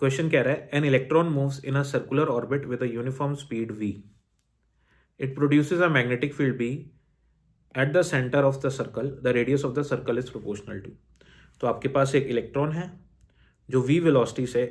Question कह रहा है an electron moves in a circular orbit with a uniform speed v it produces a magnetic field B at the centre of the circle the radius of the circle is proportional to तो आपके पास एक electron है, जो we velocity से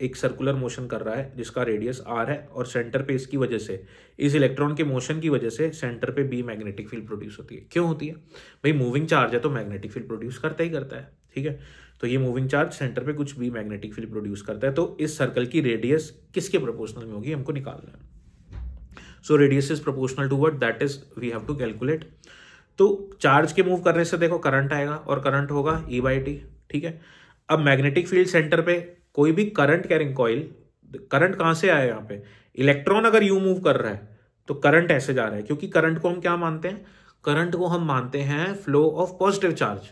एक circular motion कर रहा है, जिसका रेडियस आर है, और सेंटर पे इसकी वजह से, इस इलेक्ट्रॉन के मोशन की वजह से सेंटर पे बी मैग्नेटिक फ़ील्ड प्रोड्यूस होती है। क्यों होती है? भाई मूविंग चार्ज है तो मैग्नेटिक फ़ील्ड प्रोड्यूस करता ही करता है। ठीक है? तो ये मूविंग चार्ज सेंटर पे कुछ भी मैग्नेटिक फ़ील्ड प्रोड्यूस करता है तो इस सर्कल की रेडियस किसके प्रोपोर्शनल में होगी? हमको निकालना है। So radius is proportional to what that is we have to calculate तो चार्ज के मूव करने से देखो करंट आएगा और करंट होगा ई बाई टी ठीक है? अब मैग्नेटिक फ़ील्ड सेंटर पे कोई भी करंट कैरिंग कॉइल करंट कहाँ से आया यहाँ पे? इलेक्ट्रॉन अगर यू मूव कर रहा है तो करंट ऐसे जा रहा है, क्योंकि करंट को हम क्या मानते हैं? करंट को हम मानते हैं फ्लो ऑफ़ पॉजिटिव चार्ज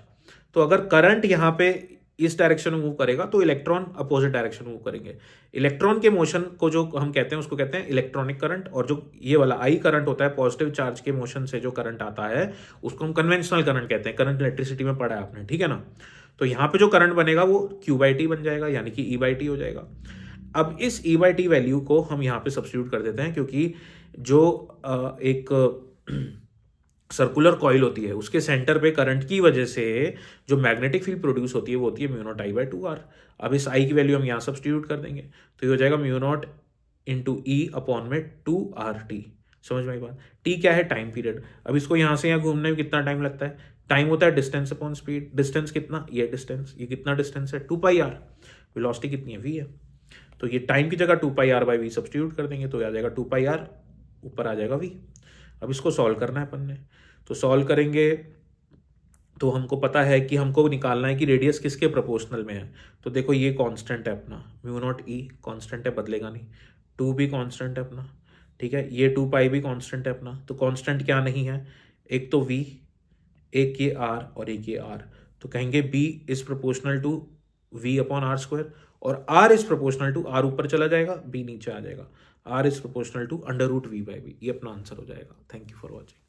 तो अगर करंट यहाँ पे इस डायरेक्शन में मूव करेगा तो इलेक्ट्रॉन अपोजिट डायरेक्शन मूव करेंगे। इलेक्ट्रॉन के मोशन को जो हम कहते हैं, उसको कहते हैं इलेक्ट्रॉनिक करंट और जो ये वाला आई करंट होता है पॉजिटिव चार्ज के मोशन से जो करंट आता है, उसको हम कन्वेंशनल करंट कहते हैं। करंट इलेक्ट्रिसिटी में पढ़ा है आपने, ठीक है ना? तो यहाँ पे जो करंट बनेगा, वो क्यू बाई टी बन जाएगा, यानी कि ई बाई टी हो जाएगा। अब इस ई बाई टी वैल्यू को हम यहाँ पे सब्सिट्यूट कर देते हैं, क्योंकि जो एक सर्कुलर कॉइल होती है, उसके सेंटर पे करंट की वजह से जो मैग्नेटिक फ़ील्ड प्रोड्यूस होती है, वो होती है mu naught I by two R अब इस आई की वैल्यू हम यहाँ सब्सिट्यूट कर देंगे तो ये हो जाएगा mu naught into e upon में टू आर टी समझ में बात? टी क्या है? टाइम पीरियड अब इसको यहाँ से यहाँ घूमने में कितना टाइम लगता है? टाइम होता है डिस्टेंस अपॉन स्पीड डिस्टेंस कितना? ये डिस्टेंस ये कितना डिस्टेंस है? टू पाई आर वेलोसिटी कितनी है? वी है. तो ये टाइम की जगह two pi R by v substitute कर देंगे तो आ जाएगा टू पाई आर ऊपर आ जाएगा वी अब इसको सॉल्व करना है अपन ने। तो सॉल्व करेंगे तो हमको पता है कि हमको निकालना है कि रेडियस किसके प्रोपोर्शनल में है। तो देखो ये कांस्टेंट है अपना। म्यू नॉट ई कांस्टेंट है, बदलेगा नहीं। टू भी कांस्टेंट है अपना, ठीक है? ये टू पाई भी कांस्टेंट है अपना। तो कांस्टेंट क्या नहीं है? एक तो वी एक ये आर और एक ये आर तो कहेंगे B is proportional to v upon R square और R is proportional to R ऊपर चला जाएगा बी नीचे आ जाएगा। R is proportional to under root v by v ये अपना आंसर हो जाएगा। Thank you for watching